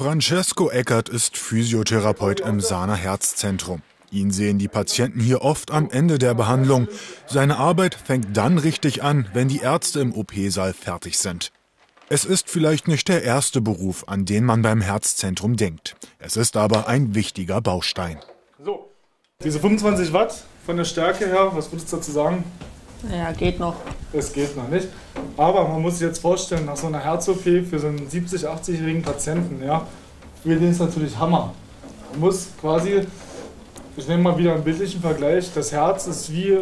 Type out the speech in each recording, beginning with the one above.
Francesco Eckert ist Physiotherapeut im Sahner Herzzentrum. Ihn sehen die Patienten hier oft am Ende der Behandlung. Seine Arbeit fängt dann richtig an, wenn die Ärzte im OP-Saal fertig sind. Es ist vielleicht nicht der erste Beruf, an den man beim Herzzentrum denkt. Es ist aber ein wichtiger Baustein. So, diese 25 Watt von der Stärke her, was würdest du dazu sagen? Ja, geht noch. Es geht noch nicht. Aber man muss sich jetzt vorstellen, nach so einer Herz-OP für so einen 70-, 80-jährigen Patienten, ja, für den ist natürlich Hammer. Man muss quasi, ich nehme mal wieder einen bildlichen Vergleich, das Herz ist wie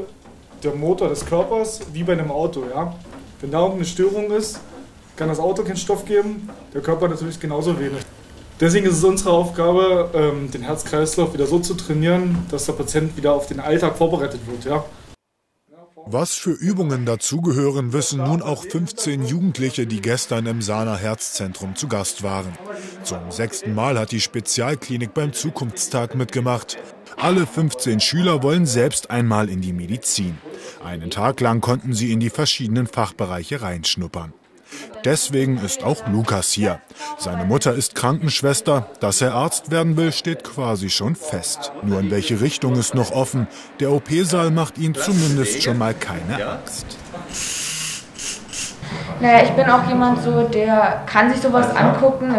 der Motor des Körpers, wie bei einem Auto, ja. Wenn da irgendeine Störung ist, kann das Auto keinen Stoff geben, der Körper natürlich genauso wenig. Deswegen ist es unsere Aufgabe, ähm, den Herzkreislauf wieder so zu trainieren, dass der Patient wieder auf den Alltag vorbereitet wird. Ja. Was für Übungen dazugehören, wissen nun auch 15 Jugendliche, die gestern im Sahner Herzzentrum zu Gast waren. Zum sechsten Mal hat die Spezialklinik beim Zukunftstag mitgemacht. Alle 15 Schüler wollen selbst einmal in die Medizin. Einen Tag lang konnten sie in die verschiedenen Fachbereiche reinschnuppern. Deswegen ist auch Lukas hier. Seine Mutter ist Krankenschwester. Dass er Arzt werden will, steht quasi schon fest. Nur in welche Richtung ist noch offen. Der OP-Saal macht ihn zumindest schon mal keine Angst. Naja, ich bin auch jemand so, der kann sich sowas angucken.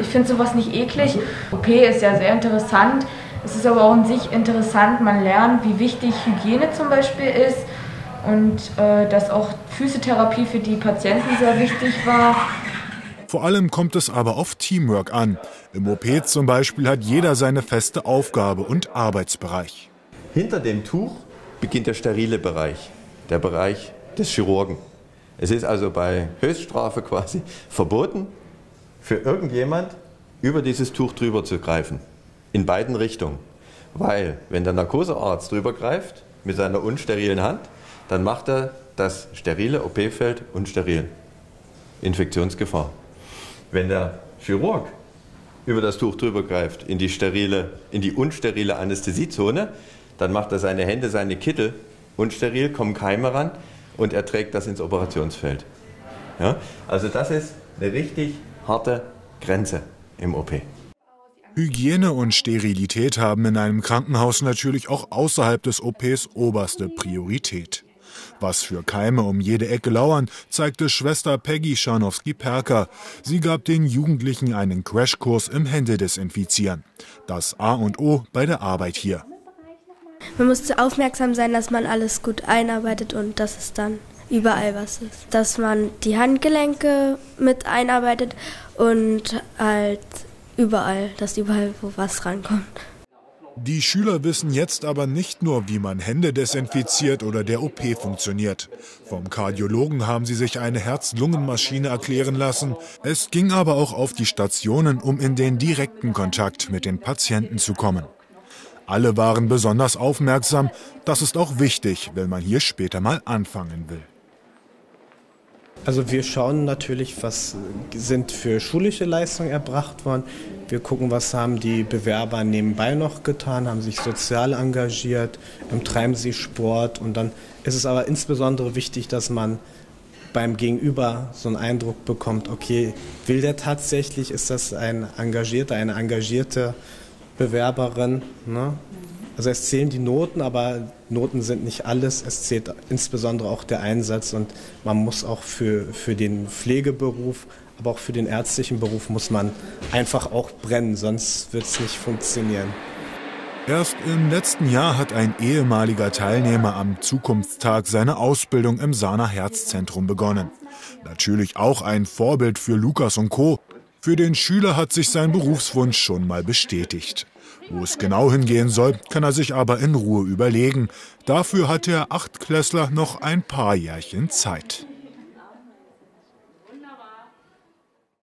Ich finde sowas nicht eklig. OP ist ja sehr interessant. Es ist aber auch in sich interessant. Man lernt, wie wichtig Hygiene zum Beispiel ist und äh, dass auch Physiotherapie für die Patienten sehr wichtig war. Vor allem kommt es aber auf Teamwork an. Im OP zum Beispiel hat jeder seine feste Aufgabe und Arbeitsbereich. Hinter dem Tuch beginnt der sterile Bereich, der Bereich des Chirurgen. Es ist also bei Höchststrafe quasi verboten, für irgendjemand über dieses Tuch drüber zu greifen. In beiden Richtungen. Weil, wenn der Narkosearzt drüber greift, mit seiner unsterilen Hand, dann macht er das sterile OP-Feld unsteril. Infektionsgefahr. Wenn der Chirurg über das Tuch drüber greift in die, sterile, in die unsterile Anästhesiezone, dann macht er seine Hände, seine Kittel unsteril, kommen Keime ran und er trägt das ins Operationsfeld. Ja? Also das ist eine richtig harte Grenze im OP. Hygiene und Sterilität haben in einem Krankenhaus natürlich auch außerhalb des OPs oberste Priorität. Was für Keime um jede Ecke lauern, zeigte Schwester Peggy Scharnowski-Perker. Sie gab den Jugendlichen einen Crashkurs im Händedesinfizieren. Das A und O bei der Arbeit hier. Man muss aufmerksam sein, dass man alles gut einarbeitet und dass es dann überall was ist. Dass man die Handgelenke mit einarbeitet und halt überall, dass überall wo was rankommt. Die Schüler wissen jetzt aber nicht nur, wie man Hände desinfiziert oder der OP funktioniert. Vom Kardiologen haben sie sich eine Herz-Lungen-Maschine erklären lassen. Es ging aber auch auf die Stationen, um in den direkten Kontakt mit den Patienten zu kommen. Alle waren besonders aufmerksam. Das ist auch wichtig, wenn man hier später mal anfangen will. Also wir schauen natürlich, was sind für schulische Leistungen erbracht worden. Wir gucken, was haben die Bewerber nebenbei noch getan, haben sich sozial engagiert, treiben sie Sport. Und dann ist es aber insbesondere wichtig, dass man beim Gegenüber so einen Eindruck bekommt, okay, will der tatsächlich, ist das ein engagierter, eine engagierte Bewerberin? Ne? Also es zählen die Noten, aber Noten sind nicht alles. Es zählt insbesondere auch der Einsatz und man muss auch für, für den Pflegeberuf, aber auch für den ärztlichen Beruf muss man einfach auch brennen, sonst wird es nicht funktionieren. Erst im letzten Jahr hat ein ehemaliger Teilnehmer am Zukunftstag seine Ausbildung im Sahner Herzzentrum begonnen. Natürlich auch ein Vorbild für Lukas und Co. Für den Schüler hat sich sein Berufswunsch schon mal bestätigt. Wo es genau hingehen soll, kann er sich aber in Ruhe überlegen. Dafür hat der Achtklässler noch ein paar Jährchen Zeit.